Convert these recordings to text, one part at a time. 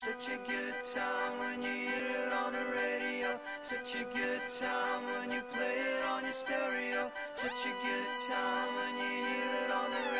Such a good time when you hear it on the radio. Such a good time when you play it on your stereo. Such a good time when you hear it on the radio.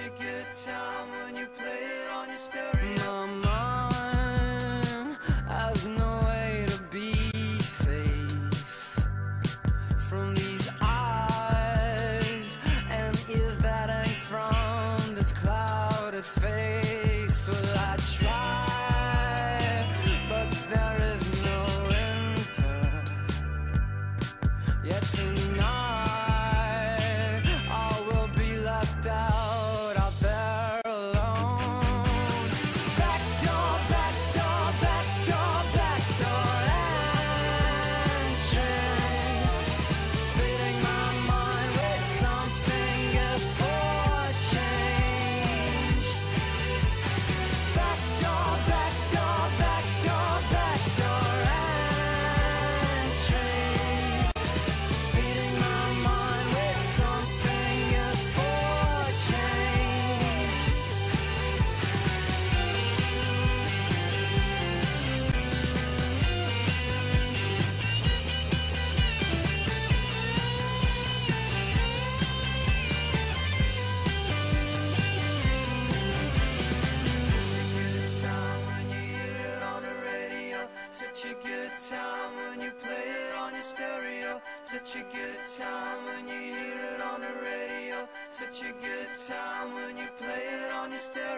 A good time when you play it on your stereo. My mind has no way to be safe from these eyes and ears that hang from this clouded face. Well, I try, but there is no input. Yet tonight I will be left out, Such a good time when you play it on your stereo. Such a good time when you hear it on the radio. Such a good time when you play it on your stereo.